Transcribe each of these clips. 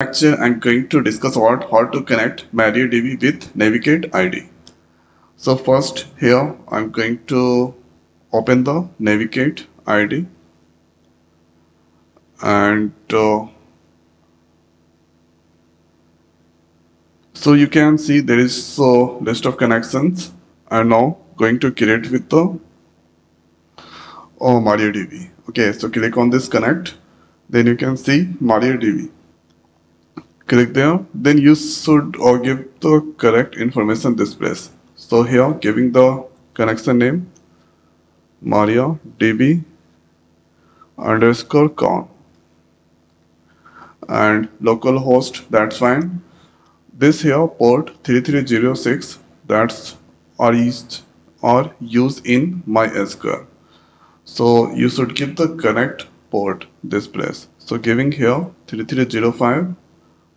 lecture I'm going to discuss about how to connect MariaDB with Navicat ID. So first here I'm going to open the Navicat ID and uh, so you can see there is a list of connections I'm now going to create with the oh, MariaDB. Okay, so click on this connect then you can see MariaDB click there then you should or give the correct information this place. So here giving the connection name maria db underscore con and localhost that's fine. This here port 3306 that's are used or used in mysql so you should give the correct port this place. So giving here 3305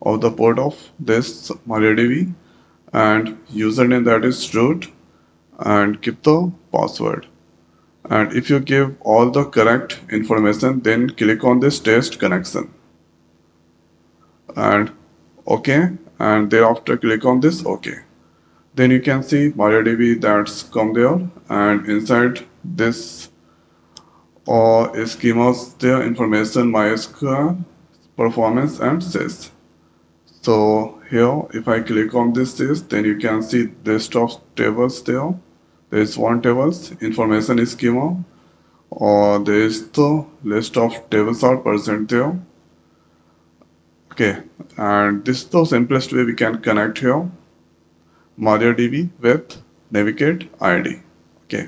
of the port of this MariaDB and username that is root and keep the password. And if you give all the correct information then click on this test connection. And okay and thereafter click on this okay. Then you can see MariaDB that's come there and inside this or uh, schemas there information MySQL performance and sys so here if I click on this list then you can see list of tables there. There is one tables information schema or there is the list of tables are present there. Okay and this is the simplest way we can connect here. MariaDB with Navicat ID okay.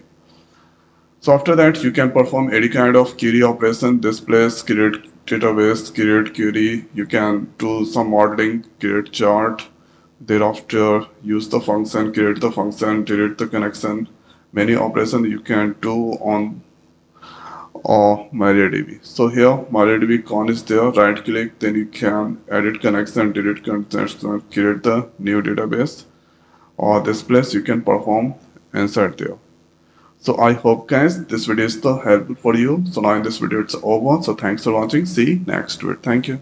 So after that you can perform any kind of query operation displays create database create query. You can do some modeling create chart. Thereafter use the function create the function delete the connection. Many operations you can do on uh, MariaDB. So here MariaDB con is there, right click, then you can edit connection, delete connection, create the new database. Or this place you can perform insert there. So I hope guys this video is helpful for you. So now in this video it's over. So thanks for watching. See you next week. Thank you.